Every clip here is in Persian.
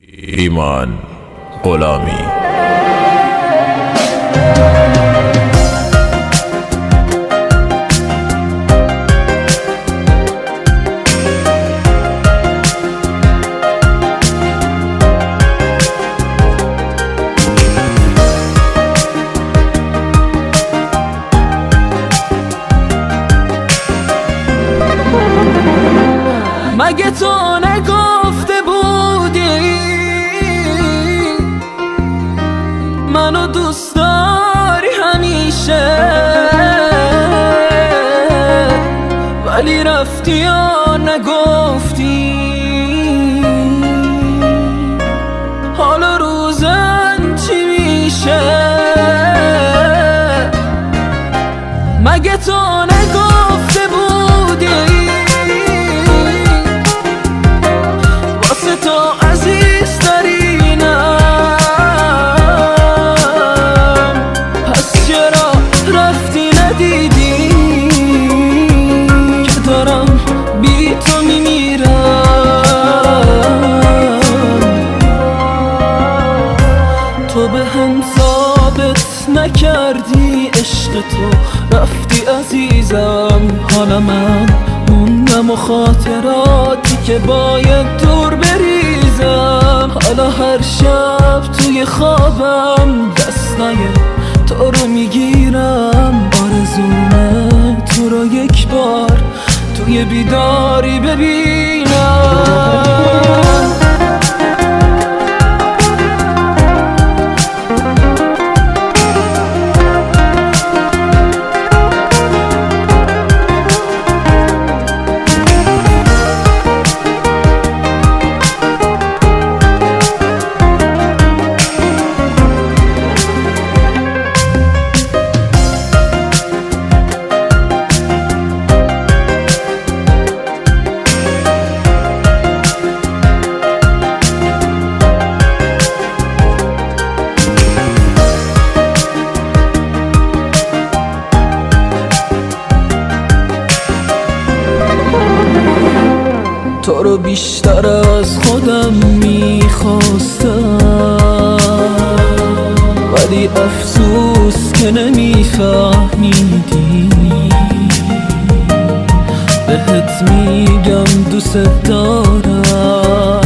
ایمان غلامی مگه تو نگفته منو دوست داری همیشه. ولی رفتی یا نگفتی؟ حالا روزن چی میشه؟ مگه تو تو رفتی عزیزم. حالا من موندم و خاطراتی که باید دور بریزم. حالا هر شب توی خوابم دست نیه تو رو می‌گیرم. آرزومه تو رو یک بار توی بیداری ببینم رو بیشتر از خودم می‌خواستم. ولی افسوس که نمیفهمیدی. بهت میگم دوست دارم.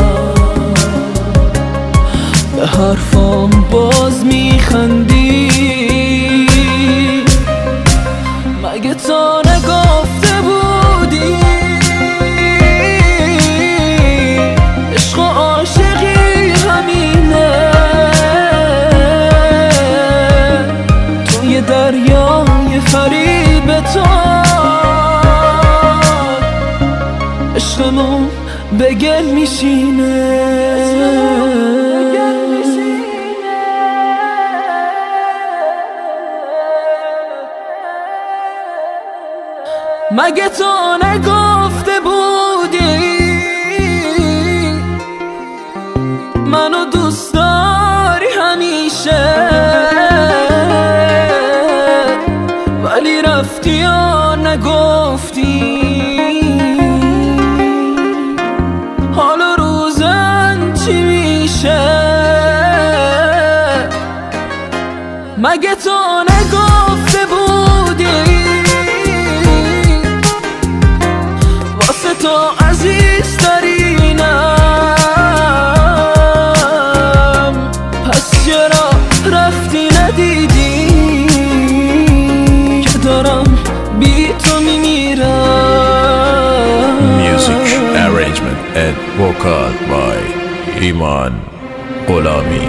به حرفام باز میخندی. مگه تو عشقمون به گل میشینه. مگه تو نگفته مگه تو نگفته بودی؟ واسه تو عزیز ترینم پس چرا رفتی ندیدی که دارم بی تو میمیرم؟ Music arrangement and vocal by ایمان غلامی